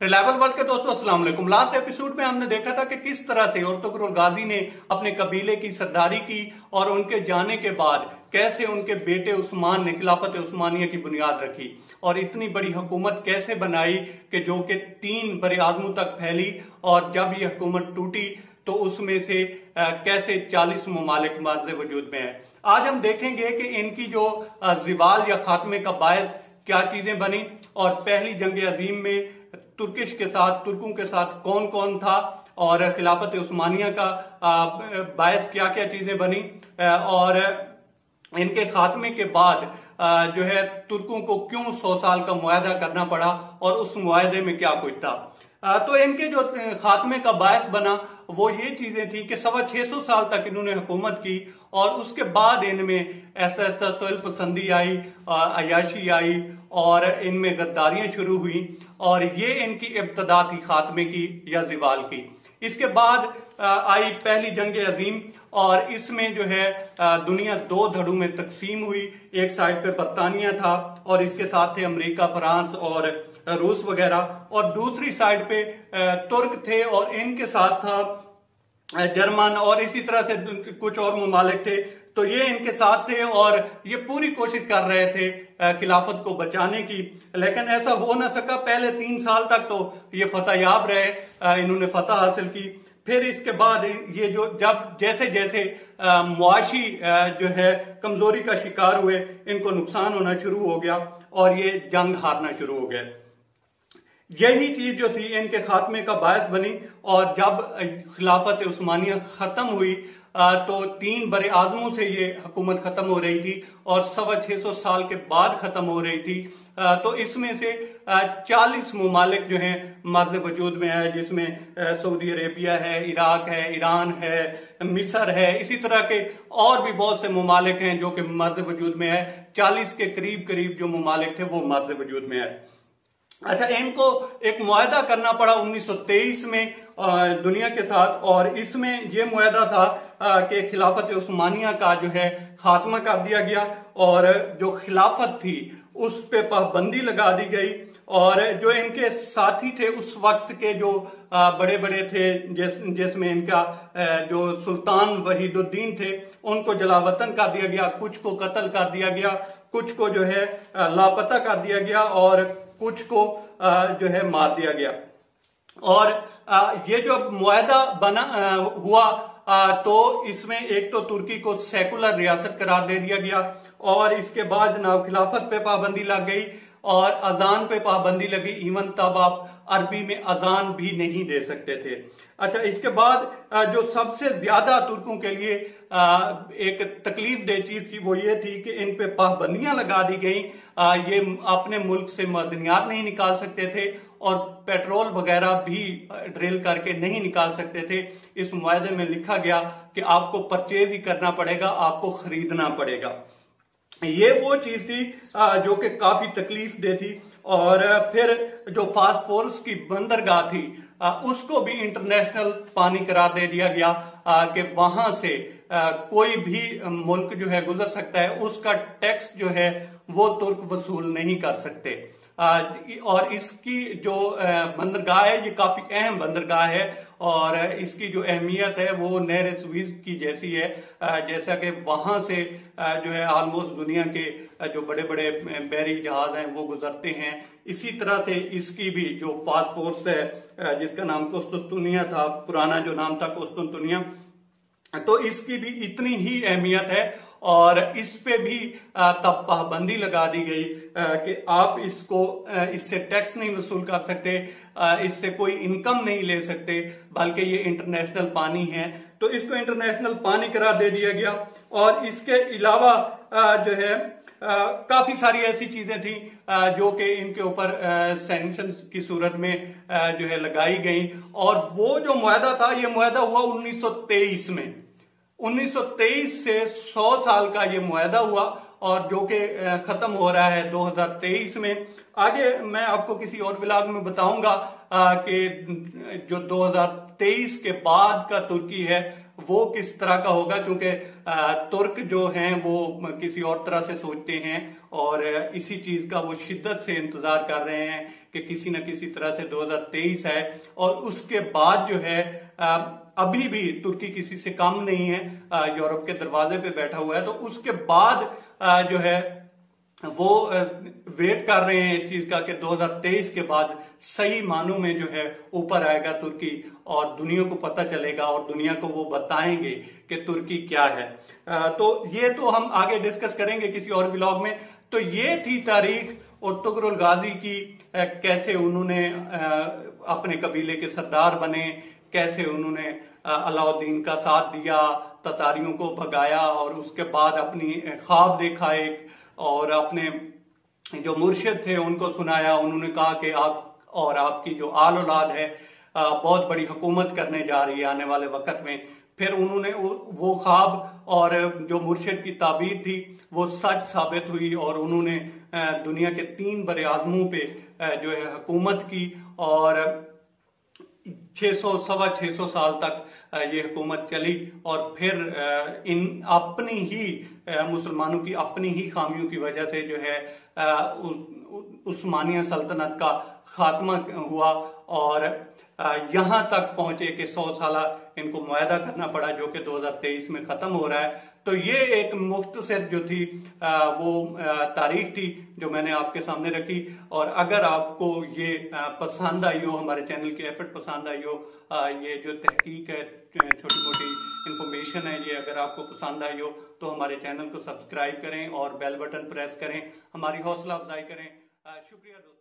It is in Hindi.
रिलायबल वर्ल्ड के दोस्तों, अस्सलाम वालेकुम। लास्ट एपिसोड में हमने देखा था कि किस तरह से और गाजी ने अपने कबीले की सरदारी की और उनके जाने के बाद कैसे उनके बेटे उस्मान ने, खिलाफत उस्मानिया की बुनियाद रखी और इतनी बड़ी हुकूमत कैसे बनाई कि जो कि तीन बड़े आजमों तक फैली और जब ये हुकूमत टूटी तो उसमें से कैसे 40 ममालिक वजूद में है। आज हम देखेंगे कि इनकी जो जिवाल या खात्मे का बायस क्या चीज़ें बनी और पहली जंग अजीम में तुर्किश के साथ, तुर्कों के साथ कौन कौन था और खिलाफत उस्मानिया का बायस क्या क्या चीज़ें बनी और इनके खात्मे के बाद जो है तुर्कों को क्यों सौ साल का मुआदा करना पड़ा और उस मुआदे में क्या कुछ था? तो इनके जो खात्मे का बायस बना, वो ये चीज़ें थी कि सवा छह सौ साल तक इन्होंने हुकूमत की और उसके बाद इनमें ऐसा ऐसा सोयल पसंदी आई अयाशी आई और इनमें गद्दारियाँ शुरू हुई और ये इनकी इब्तदा थी खात्मे की या जिवाल की। इसके बाद आई पहली जंग अजीम और इसमें जो है दुनिया दो धड़ों में तकसीम हुई। एक साइड पे बरतानिया था और इसके साथ थे अमेरिका, फ्रांस और रूस वगैरह। और दूसरी साइड पे तुर्क थे और इनके साथ था जर्मन और इसी तरह से कुछ और ममालिक थे। तो ये इनके साथ थे और ये पूरी कोशिश कर रहे थे खिलाफत को बचाने की। लेकिन ऐसा हो ना सका, पहले तीन साल तक तो ये फतेह याब रहे इन्होंने फतह हासिल की। फिर इसके बाद ये जो, जब जैसे जैसे मुआशी जो है, कमज़ोरी का शिकार हुए, इनको नुकसान होना शुरू हो गया और ये जंग हारना शुरू हो गया। यही चीज़ जो थी, इनके खात्मे का बायस बनी और जब खिलाफत उस्मानिया खत्म हुई तो तीन बड़े आजमों से ये हुकूमत खत्म हो रही थी और सवा छह सौ साल के बाद खत्म हो रही थी। तो इसमें से चालीस ममालिक जो हैं मर्ज वजूद में है, जिसमें सऊदी अरेबिया है, इराक है, ईरान है, मिस्र है, इसी तरह के और भी बहुत से ममालिक हैं जो कि मर्ज वजूद में है। चालीस के करीब करीब जो ममालिक थे, वो मर्ज वजूद में है। अच्छा इनको एक मुआदा करना पड़ा 1923 में दुनिया के साथ, और इसमें यह मुआदा था कि खिलाफत उस्मानिया का जो है, खात्मा कर दिया गया, और जो खिलाफत थी, उस पर पाबंदी लगा दी गई, और जो इनके साथी थे उस वक्त के जो बड़े बड़े थे, जिस, जिसमें इनका जो सुल्तान वहीदुद्दीन थे, उनको जलावतन कर दिया गया, कुछ को कत्ल कर दिया गया, कुछ को जो है लापता कर दिया गया, और कुछ को जो है मार दिया गया। और ये जो मुआदा बना हुआ तो इसमें एक तो तुर्की को सेकुलर रियासत करार दे दिया गया। और इसके बाद जनाब खिलाफत पे पाबंदी लग गई और अजान पे पाबंदी लगी। इवन तब आप अरबी में अजान भी नहीं दे सकते थे। अच्छा इसके बाद जो सबसे ज़्यादा तुर्कों के लिए एक तकलीफ़ दे चीज़ थी वो ये थी कि इन पे पाबंदियाँ लगा दी गई। ये अपने मुल्क से मदनियात नहीं निकाल सकते थे और पेट्रोल वगैरह भी ड्रिल करके नहीं निकाल सकते थे। इस मुआदे में लिखा गया कि आपको परचेज ही करना पड़ेगा, आपको खरीदना पड़ेगा। ये वो चीज़ थी जो कि काफ़ी तकलीफ़ दे थी। और फिर जो फास्ट फोर्स की बंदरगाह थी उसको भी इंटरनेशनल पानी करार दे दिया गया कि वहाँ से कोई भी मुल्क जो है गुजर सकता है, उसका टैक्स जो है वो तुर्क वसूल नहीं कर सकते। और इसकी जो बंदरगाह है, ये काफ़ी अहम बंदरगाह है, और इसकी जो अहमियत है, वो नहर सुवीज की जैसी है। जैसा कि वहाँ से जो है ऑलमोस्ट दुनिया के जो बड़े बड़े बैरी जहाज़ हैं, वो गुजरते हैं। इसी तरह से इसकी भी जो फास्ट फोर्स है जिसका नाम कोस्तुनिया था, पुराना जो नाम था कोस्तुनिया तो इसकी भी इतनी ही अहमियत है और इस पे भी तब पाबंदी लगा दी गई कि आप इसको इससे टैक्स नहीं वसूल कर सकते इससे कोई इनकम नहीं ले सकते, बल्कि ये इंटरनेशनल पानी है। तो इसको इंटरनेशनल पानी करार दे दिया गया। और इसके अलावा जो है काफ़ी सारी ऐसी चीज़ें थी जो कि इनके ऊपर सैंक्शन की सूरत में जो है लगाई गई। और वो जो मुआदा था, ये मुआदा हुआ 1923 में। 1923 से 100 साल का ये मुआदा हुआ और जो कि खत्म हो रहा है 2023 में। आगे मैं आपको किसी और विलाग में बताऊँगा कि जो 2023 के बाद का तुर्की है वो किस तरह का होगा? क्योंकि तुर्क जो हैं, वो किसी और तरह से सोचते हैं और इसी चीज़ का वो शिद्दत से इंतज़ार कर रहे हैं कि किसी न किसी तरह से 2023 है। और उसके बाद जो है अभी भी तुर्की किसी से कम नहीं है। यूरोप के दरवाजे पे बैठा हुआ है। तो उसके बाद जो है वो वेट कर रहे हैं इस चीज़ का कि 2023 के बाद सही मानों में जो है ऊपर आएगा तुर्की और दुनिया को पता चलेगा और दुनिया को वो बताएँगे कि तुर्की क्या है। तो ये तो हम आगे डिस्कस करेंगे किसी और ब्लॉग में। तो ये थी तारीख और तुगरुल गाजी की कैसे उन्होंने अपने कबीले के सरदार बने, कैसे उन्होंने अलाउद्दीन का साथ दिया, ततारियों को भगाया और उसके बाद अपनी ख्वाब देखा एक और अपने जो मुर्शिद थे, उनको सुनाया। उन्होंने कहा कि आप और आपकी जो आल औलाद है बहुत बड़ी हुकूमत करने जा रही है आने वाले वक्त में। फिर उन्होंने वो ख्वाब और जो मुर्शिद की ताबीर थी, वो सच साबित हुई और उन्होंने दुनिया के तीन बड़े आजमों पे जो है हुकूमत की और 600 सवा 600 साल तक ये हुकूमत चली और फिर इन अपनी ही मुसलमानों की अपनी ही खामियों की वजह से जो है उस्मानिया सल्तनत का खात्मा हुआ और यहाँ तक पहुँचे कि सौ साल इनको मुआदा करना पड़ा जो कि 2023 में खत्म हो रहा है। तो ये एक मुख्तसर जो थी आ, वो तारीख थी जो मैंने आपके सामने रखी। और अगर आपको ये पसंद आई हो हमारे चैनल की एफर्ट पसंद आई हो ये जो तहकीक है छोटी मोटी इंफॉर्मेशन है ये अगर आपको पसंद आई हो तो हमारे चैनल को सब्सक्राइब करें और बेल बटन प्रेस करें। हमारी हौसला अफजाई करें। शुक्रिया दोस्तों।